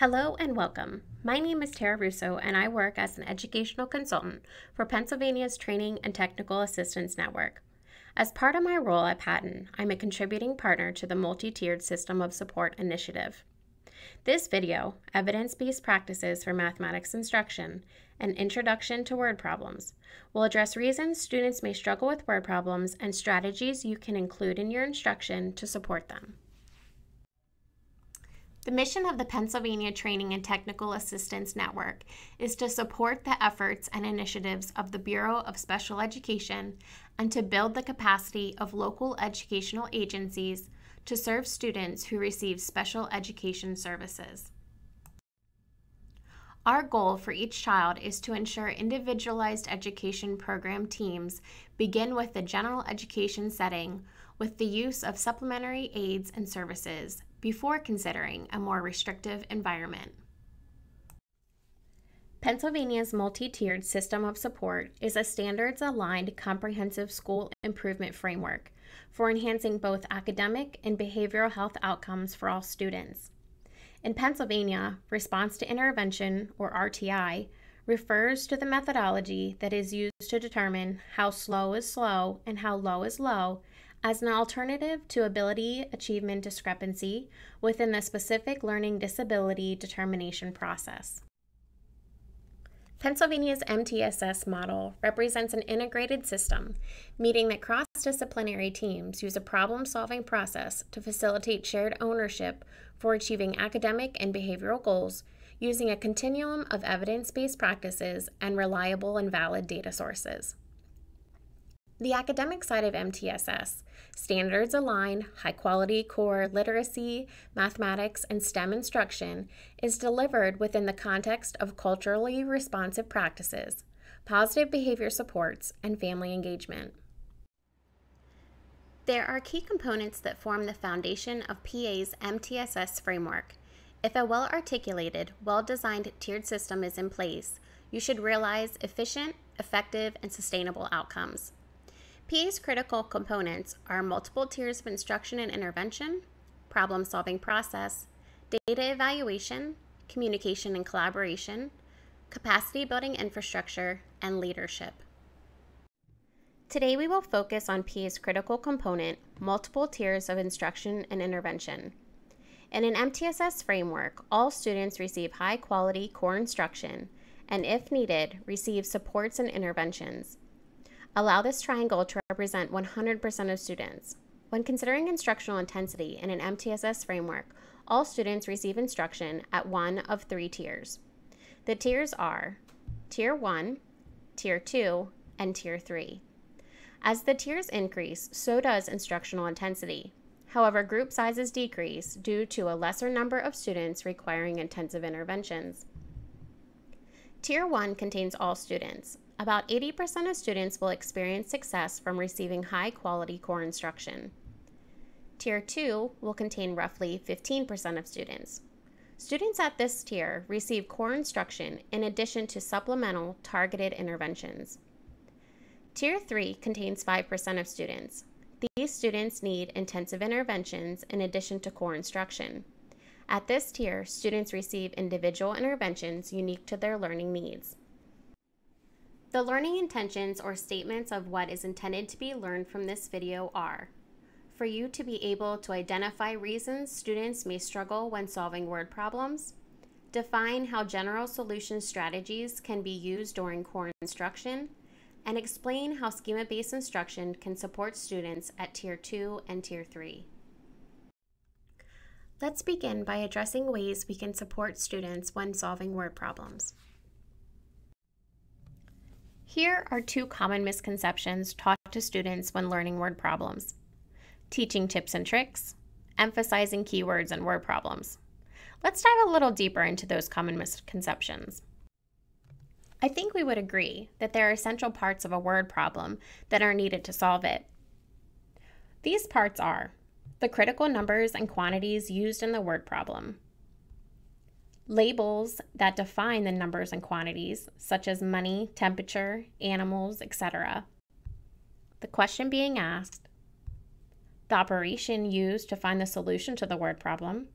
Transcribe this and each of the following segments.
Hello and welcome. My name is Tara Russo and I work as an educational consultant for Pennsylvania's Training and Technical Assistance Network. As part of my role at PaTTAN, I'm a contributing partner to the Multi-Tiered System of Support initiative. This video, Evidence-Based Practices for Mathematics Instruction, an Introduction to Word Problems, will address reasons students may struggle with word problems and strategies you can include in your instruction to support them. The mission of the Pennsylvania Training and Technical Assistance Network is to support the efforts and initiatives of the Bureau of Special Education and to build the capacity of local educational agencies to serve students who receive special education services. Our goal for each child is to ensure individualized education program teams begin with the general education setting with the use of supplementary aids and services before considering a more restrictive environment. Pennsylvania's multi tiered system of support is a standards aligned comprehensive school improvement framework for enhancing both academic and behavioral health outcomes for all students. In Pennsylvania, response to intervention, or RTI, refers to the methodology that is used to determine how slow is slow and how low is low as an alternative to ability achievement discrepancy within the specific learning disability determination process. Pennsylvania's MTSS model represents an integrated system, meaning that cross disciplinary teams use a problem solving process to facilitate shared ownership for achieving academic and behavioral goals using a continuum of evidence based practices and reliable and valid data sources. The academic side of MTSS, standards align, high quality core literacy, mathematics, and STEM instruction, is delivered within the context of culturally responsive practices, positive behavior supports, and family engagement. There are key components that form the foundation of PA's MTSS framework. If a well articulated, well designed tiered system is in place, you should realize efficient, effective, and sustainable outcomes. PA's critical components are multiple tiers of instruction and intervention, problem solving process, data evaluation, communication and collaboration, capacity building infrastructure, and leadership. Today we will focus on PA's critical component, multiple tiers of instruction and intervention. In an MTSS framework, all students receive high quality core instruction and, if needed, receive supports and interventions. Allow this triangle to represent 100% of students. When considering instructional intensity in an MTSS framework, all students receive instruction at one of three tiers. The tiers are Tier 1, Tier 2, and Tier 3. As the tiers increase, so does instructional intensity. However, group sizes decrease due to a lesser number of students requiring intensive interventions. Tier 1 contains all students, about 80% of students will experience success from receiving high quality core instruction. Tier 2 will contain roughly 15% of students. Students at this tier receive core instruction in addition to supplemental targeted interventions. Tier 3 contains 5% of students. These students need intensive interventions in addition to core instruction. At this tier, students receive individual interventions unique to their learning needs. The learning intentions or statements of what is intended to be learned from this video are for you to be able to identify reasons students may struggle when solving word problems, define how general solution strategies can be used during core instruction, and explain how schema-based instruction can support students at Tier 2 and Tier 3. Let's begin by addressing ways we can support students when solving word problems. Here are two common misconceptions taught to students when learning word problems. Teaching tips and tricks, emphasizing keywords and word problems. Let's dive a little deeper into those common misconceptions. I think we would agree that there are essential parts of a word problem that are needed to solve it. These parts are the critical numbers and quantities used in the word problem, labels that define the numbers and quantities, such as money, temperature, animals, etc. The question being asked, the operation used to find the solution to the word problem,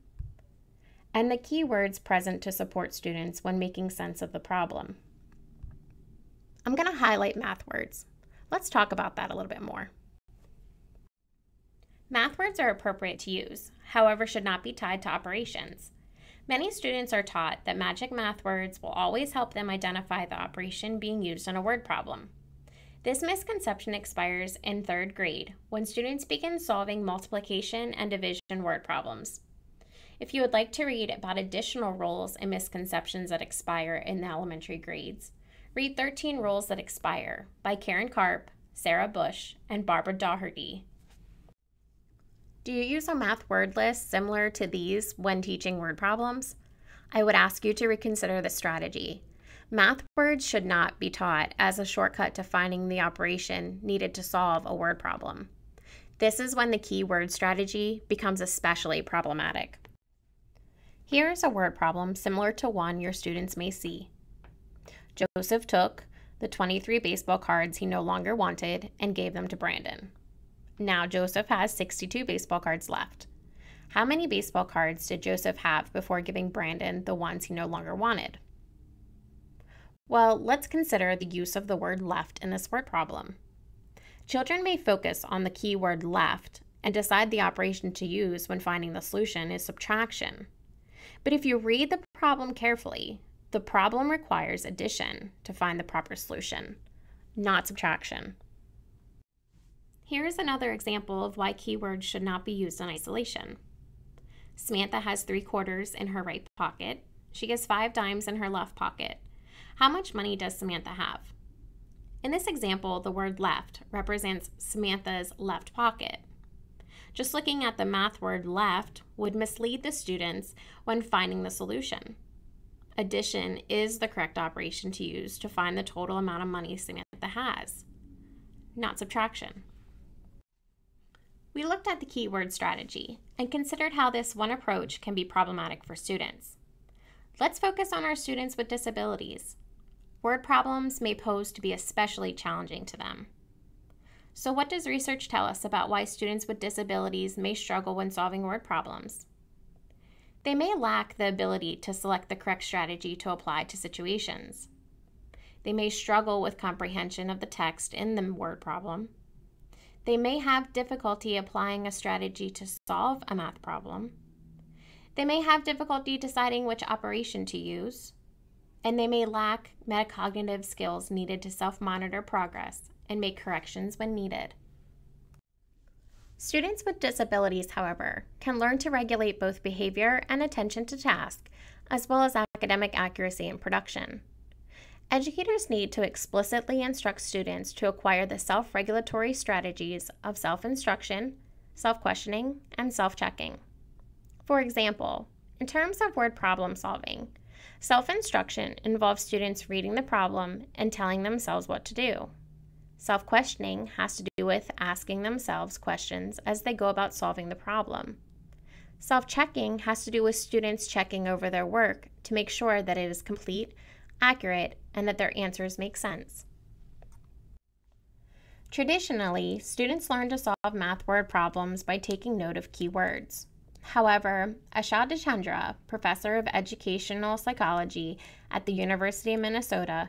and the keywords present to support students when making sense of the problem. I'm going to highlight math words. Let's talk about that a little bit more. Math words are appropriate to use, however, should not be tied to operations. Many students are taught that magic math words will always help them identify the operation being used on a word problem. This misconception expires in third grade when students begin solving multiplication and division word problems. If you would like to read about additional rules and misconceptions that expire in the elementary grades, read 13 Rules That Expire by Karen Karp, Sarah Bush, and Barbara Dougherty. Do you use a math word list similar to these when teaching word problems? I would ask you to reconsider the strategy. Math words should not be taught as a shortcut to finding the operation needed to solve a word problem. This is when the keyword strategy becomes especially problematic. Here is a word problem similar to one your students may see. Joseph took the 23 baseball cards he no longer wanted and gave them to Brandon. Now Joseph has 62 baseball cards left. How many baseball cards did Joseph have before giving Brandon the ones he no longer wanted? Well, let's consider the use of the word left in this word problem. Children may focus on the key word left and decide the operation to use when finding the solution is subtraction. But if you read the problem carefully, the problem requires addition to find the proper solution, not subtraction. Here is another example of why keywords should not be used in isolation. Samantha has three quarters in her right pocket. She has five dimes in her left pocket. How much money does Samantha have? In this example, the word left represents Samantha's left pocket. Just looking at the math word left would mislead the students when finding the solution. Addition is the correct operation to use to find the total amount of money Samantha has, not subtraction. We looked at the keyword strategy and considered how this one approach can be problematic for students. Let's focus on our students with disabilities. Word problems may pose to be especially challenging to them. So, what does research tell us about why students with disabilities may struggle when solving word problems? They may lack the ability to select the correct strategy to apply to situations. They may struggle with comprehension of the text in the word problem. They may have difficulty applying a strategy to solve a math problem. They may have difficulty deciding which operation to use. And they may lack metacognitive skills needed to self monitor progress and make corrections when needed. Students with disabilities, however, can learn to regulate both behavior and attention to task, as well as academic accuracy and production. Educators need to explicitly instruct students to acquire the self regulatory strategies of self instruction, self questioning, and self checking. For example, in terms of word problem solving, self instruction involves students reading the problem and telling themselves what to do. Self questioning has to do with asking themselves questions as they go about solving the problem. Self checking has to do with students checking over their work to make sure that it is complete, accurate, and that their answers make sense. Traditionally, students learn to solve math word problems by taking note of keywords. However, Asha Jitendra, professor of educational psychology at the University of Minnesota,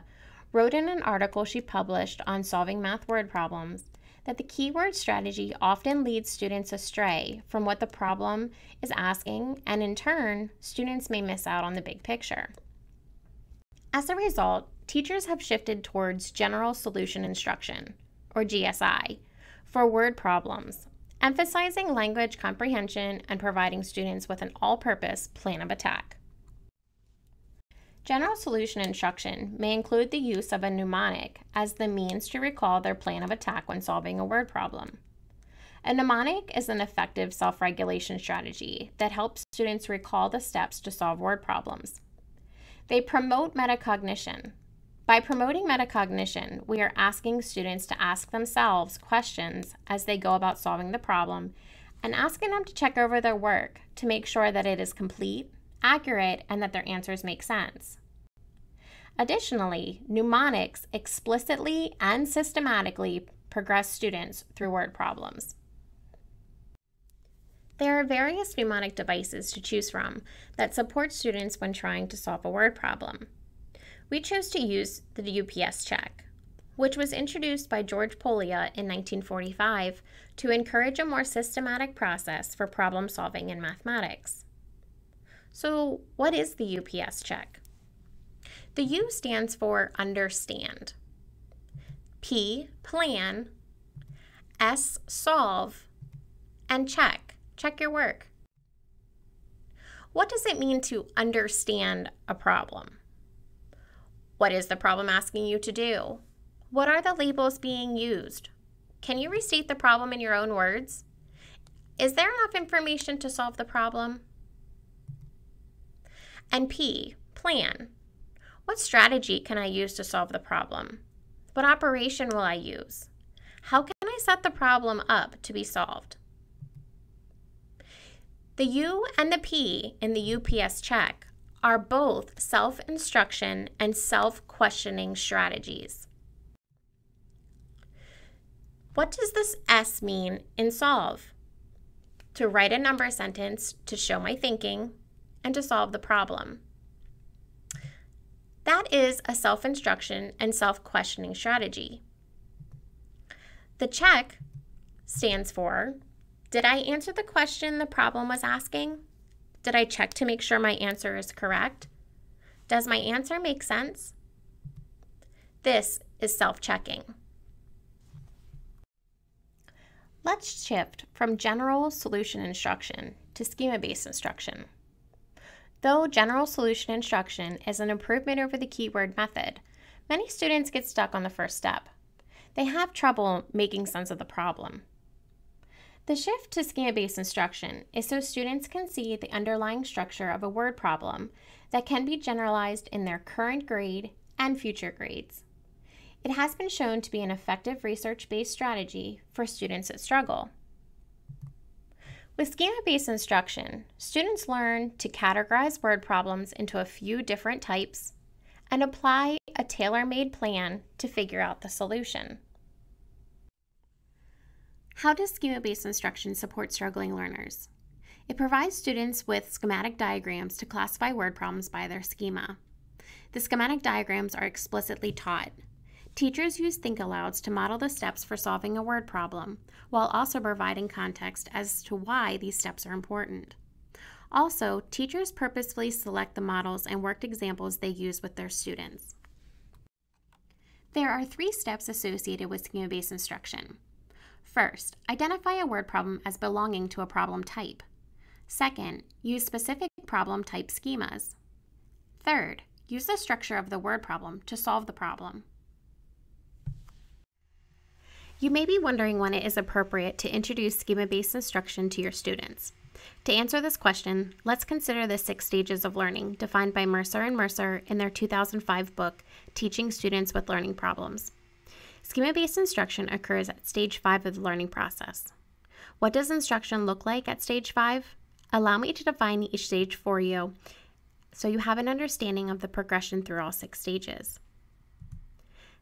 wrote in an article she published on solving math word problems that the keyword strategy often leads students astray from what the problem is asking, and in turn, students may miss out on the big picture. As a result, teachers have shifted towards General Solution Instruction, or GSI, for word problems, emphasizing language comprehension and providing students with an all purpose plan of attack. General solution instruction may include the use of a mnemonic as the means to recall their plan of attack when solving a word problem. A mnemonic is an effective self regulation strategy that helps students recall the steps to solve word problems. They promote metacognition. By promoting metacognition, we are asking students to ask themselves questions as they go about solving the problem and asking them to check over their work to make sure that it is complete, accurate, and that their answers make sense. Additionally, mnemonics explicitly and systematically progress students through word problems. There are various mnemonic devices to choose from that support students when trying to solve a word problem. We chose to use the UPS check, which was introduced by George Polya in 1945 to encourage a more systematic process for problem solving in mathematics. So, what is the UPS check? The U stands for understand, P, plan, S, solve, and check Check your work. What does it mean to understand a problem? What is the problem asking you to do? What are the labels being used? Can you restate the problem in your own words? Is there enough information to solve the problem? And P, plan. What strategy can I use to solve the problem? What operation will I use? How can I set the problem up to be solved? The U and the P in the UPS check are both self instruction and self questioning strategies. What does this S mean in solve? To write a number sentence to show my thinking and to solve the problem. That is a self instruction and self questioning strategy. The check stands for did I answer the question the problem was asking? Did I check to make sure my answer is correct? Does my answer make sense? This is self checking. Let's shift from general solution instruction to schema based instruction. Though general solution instruction is an improvement over the keyword method, many students get stuck on the first step. They have trouble making sense of the problem. The shift to schema-based instruction is so students can see the underlying structure of a word problem that can be generalized in their current grade and future grades. It has been shown to be an effective research-based strategy for students that struggle. With schema-based instruction, students learn to categorize word problems into a few different types and apply a tailor-made plan to figure out the solution. How does schema-based instruction support struggling learners? It provides students with schematic diagrams to classify word problems by their schema. The schematic diagrams are explicitly taught. Teachers use think alouds to model the steps for solving a word problem, while also providing context as to why these steps are important. Also, teachers purposefully select the models and worked examples they use with their students. There are three steps associated with schema based instruction. First, identify a word problem as belonging to a problem type. Second, use specific problem type schemas. Third, use the structure of the word problem to solve the problem. You may be wondering when it is appropriate to introduce schema-based instruction to your students. To answer this question, let's consider the six stages of learning defined by Mercer and Mercer in their 2005 book, Teaching Students with Learning Problems. Schema based instruction occurs at stage five of the learning process. What does instruction look like at stage five? Allow me to define each stage for you so you have an understanding of the progression through all six stages.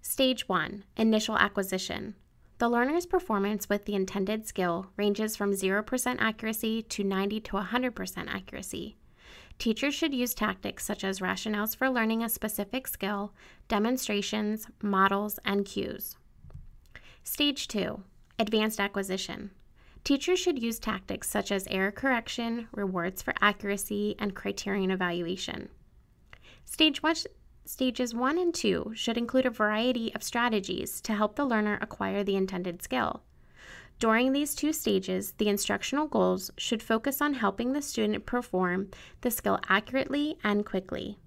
Stage one Initial acquisition. The learner's performance with the intended skill ranges from 0% accuracy to 90 to 100% accuracy. Teachers should use tactics such as rationales for learning a specific skill, demonstrations, models, and cues. Stage 2 Advanced Acquisition. Teachers should use tactics such as error correction, rewards for accuracy, and criterion evaluation. Stage one, stages 1 and 2 should include a variety of strategies to help the learner acquire the intended skill. During these two stages, the instructional goals should focus on helping the student perform the skill accurately and quickly.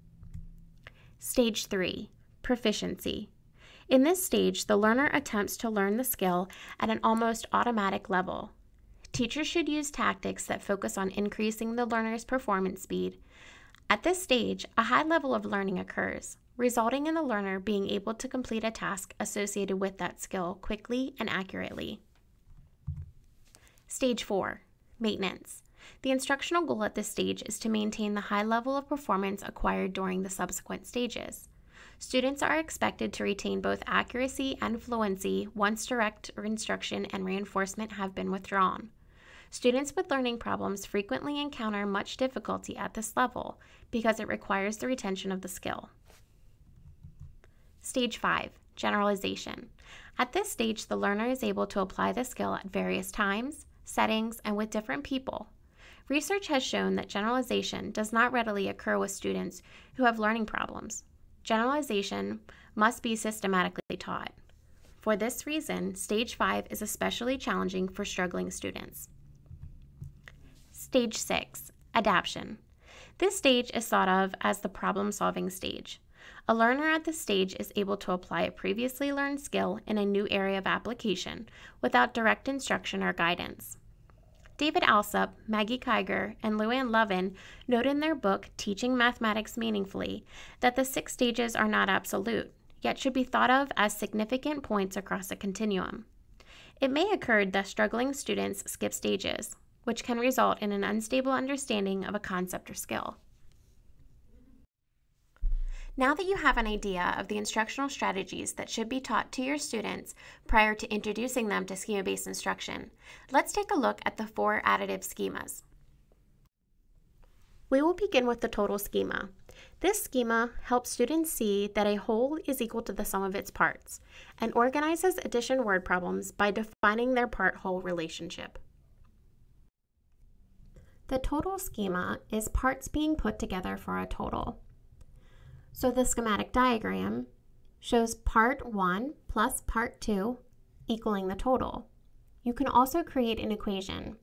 Stage 3 Proficiency. In this stage, the learner attempts to learn the skill at an almost automatic level. Teachers should use tactics that focus on increasing the learner's performance speed. At this stage, a high level of learning occurs, resulting in the learner being able to complete a task associated with that skill quickly and accurately. Stage 4 Maintenance. The instructional goal at this stage is to maintain the high level of performance acquired during the subsequent stages. Students are expected to retain both accuracy and fluency once direct instruction and reinforcement have been withdrawn. Students with learning problems frequently encounter much difficulty at this level because it requires the retention of the skill. Stage 5 Generalization. At this stage, the learner is able to apply the skill at various times, settings, and with different people. Research has shown that generalization does not readily occur with students who have learning problems. Generalization must be systematically taught. For this reason, Stage 5 is especially challenging for struggling students. Stage 6 Adaptation. This stage is thought of as the problem solving stage. A learner at this stage is able to apply a previously learned skill in a new area of application without direct instruction or guidance. David Allsopp, Maggie Kyger, and LouAnn Lovin note in their book Teaching Mathematics Meaningfully that the six stages are not absolute yet should be thought of as significant points across a continuum. It may occur that struggling students skip stages, which can result in an unstable understanding of a concept or skill. Now that you have an idea of the instructional strategies that should be taught to your students prior to introducing them to schema-based instruction, let's take a look at the four additive schemas. We will begin with the total schema. This schema helps students see that a whole is equal to the sum of its parts and organizes addition word problems by defining their part-whole relationship. The total schema is parts being put together for a total. So the schematic diagram shows part 1 plus part 2 equaling the total. You can also create an equation,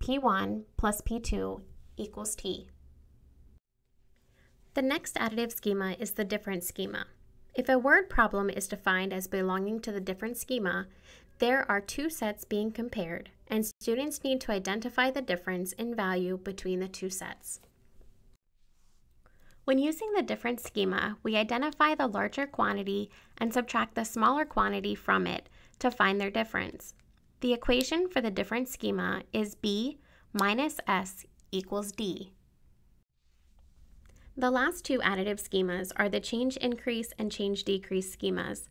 P1 plus P2 equals T. The next additive schema is the difference schema. If a word problem is defined as belonging to the difference schema, there are two sets being compared, and students need to identify the difference in value between the two sets. When using the difference schema, we identify the larger quantity and subtract the smaller quantity from it to find their difference. The equation for the difference schema is B minus S equals D. The last two additive schemas are the change increase and change decrease schemas.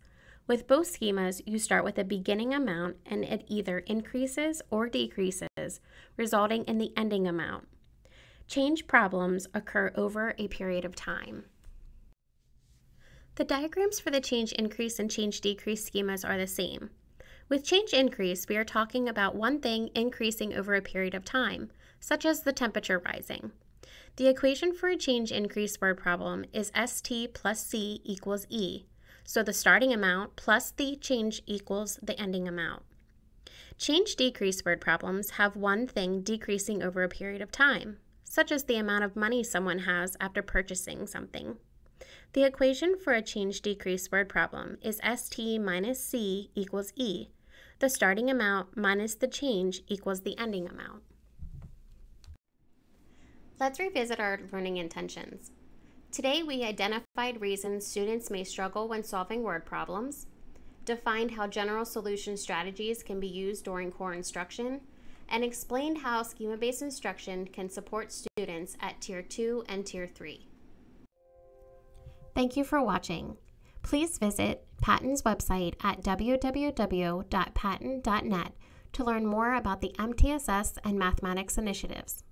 With both schemas, you start with a beginning amount and it either increases or decreases, resulting in the ending amount. Change problems occur over a period of time. The diagrams for the change increase and change decrease schemas are the same. With change increase, we are talking about one thing increasing over a period of time, such as the temperature rising. The equation for a change increase word problem is ST plus C equals E. So the starting amount plus the change equals the ending amount. Change decrease word problems have one thing decreasing over a period of time, such as the amount of money someone has after purchasing something. The equation for a change decrease word problem is ST minus C equals E. The starting amount minus the change equals the ending amount. Let's revisit our learning intentions. Today, we identified reasons students may struggle when solving word problems, defined how general solution strategies can be used during core instruction, and explained how schema-based instruction can support students at Tier 2 and Tier 3. Thank you for watching. Please visit PaTTAN's website at www.pattan.net to learn more about the MTSS and mathematics initiatives.